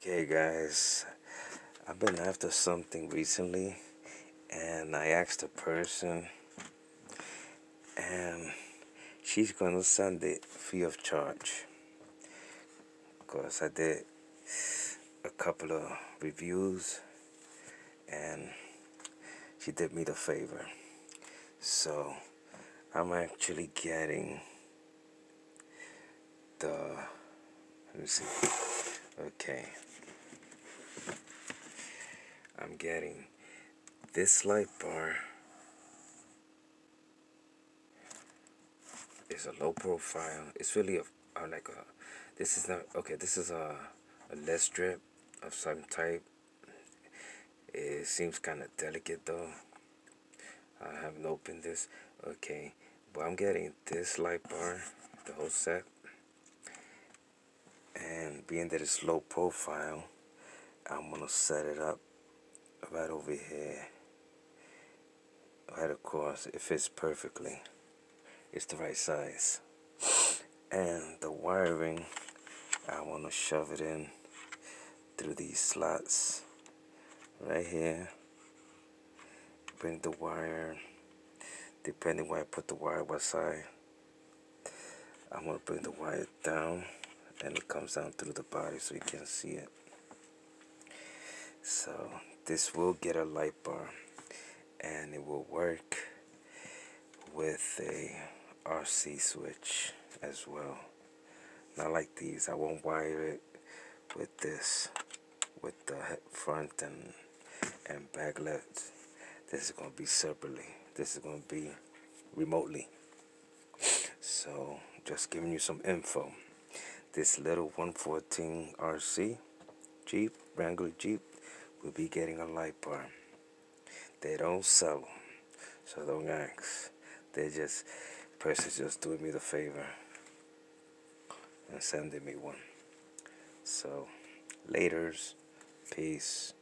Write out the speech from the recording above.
Okay guys, I've been after something recently and I asked the person and she's gonna send it free of charge. Because I did a couple of reviews and she did me the favor. So I'm actually getting the let me see. Okay. I'm getting this light bar is a low profile. It's really a, like a this is not okay this is a, a LED strip of some type. It seems kind of delicate though. I haven't opened this. Okay. But I'm getting this light bar the whole set and being that it's low profile I'm gonna set it up right over here right across. It fits perfectly. It's the right size. And the wiring I want to shove it in through these slots right here. Bring the wire depending where I put the wire what side. I'm to bring the wire down and it comes down through the body so you can see it. So this will get a light bar and it will work with a RC switch as well. Not like these. I won't wire it with this with the front and and back left this is going to be separately. This is going to be remotely. So just giving you some info this little 114 RC Jeep Wrangler Jeep will be getting a light bar. They don't sell them so don't ask. They just person's just doing me the favor and sending me one. So laters peace